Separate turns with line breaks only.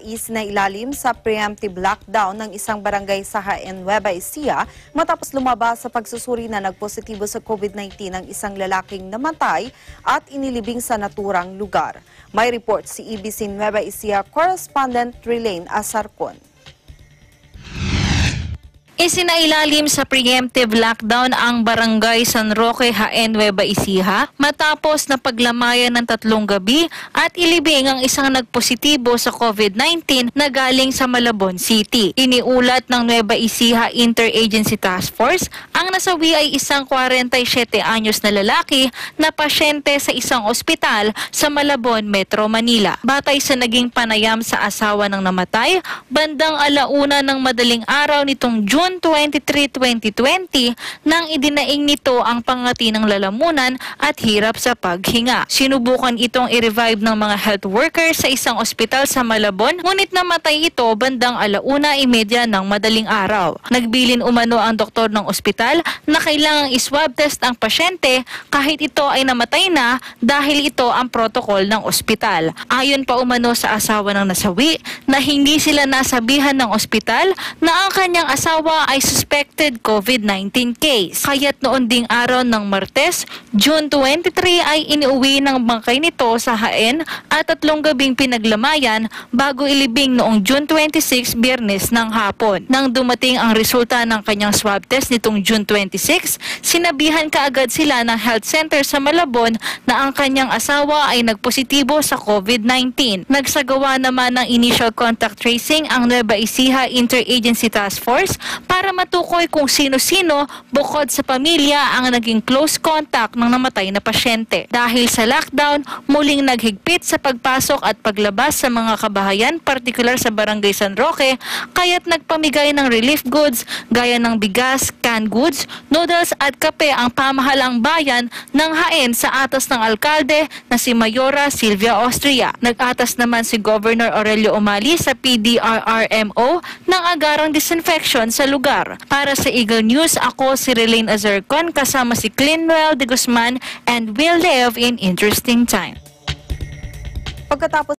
is na ilalim sa preemptive lockdown ng isang barangay sa Haen, Nueva Ecija matapos lumabas sa pagsusuri na nagpositibo sa COVID-19 ang isang lalaking namatay at inilibing sa naturang lugar. May report si EBC Nueva Ecija correspondent Relaine Asarcon.
Isinailalim sa preemptive lockdown ang barangay San Roque, Haen, Nueva Ecija matapos na paglamayan ng tatlong gabi at ilibing ang isang nagpositibo sa COVID-19 na galing sa Malabon City. Iniulat ng Nueva Ecija Interagency Task Force ang nasawi ay isang 47 anyos na lalaki na pasyente sa isang ospital sa Malabon, Metro Manila. Batay sa naging panayam sa asawa ng namatay, bandang alauna ng madaling araw nitong June 23, 2020 nang idinaing nito ang pangati ng lalamunan at hirap sa paghinga. Sinubukan itong i-revive ng mga health workers sa isang ospital sa Malabon, ngunit namatay ito bandang alauna imedya ng madaling araw. Nagbilin umano ang doktor ng ospital na kailangang iswab test ang pasyente kahit ito ay namatay na dahil ito ang protocol ng ospital. Ayon pa umano sa asawa ng nasawi na hindi sila nasabihan ng ospital na ang kanyang asawa ay suspected COVID-19 case. Kaya't noon ding araw ng Martes, June 23 ay iniuwi ng bangkay nito sa Haen at tatlong gabing pinaglamayan bago ilibing noong June 26, biyernes ng hapon. Nang dumating ang resulta ng kanyang swab test nitong June 26, sinabihan kaagad sila ng health center sa Malabon na ang kanyang asawa ay nagpositibo sa COVID-19. Nagsagawa naman ng initial contact tracing ang Nueva Ecija Interagency Task Force para matukoy kung sino-sino bukod sa pamilya ang naging close contact ng namatay na pasyente. Dahil sa lockdown, muling naghigpit sa pagpasok at paglabas sa mga kabahayan, partikular sa Barangay San Roque, kaya't nagpamigay ng relief goods gaya ng bigas, canned goods, noodles at kape ang pamahalang bayan ng Haen sa atas ng alkalde na si Mayora Silvia Austria. Nag-atas naman si Governor Aurelio Umali sa PDRRMO ng agarang disinfection sa lugar. Para sa Eagle News, ako si Relaine Azarcon kasama si Clinwell de Guzman and Will live in interesting time.
Pagkatapos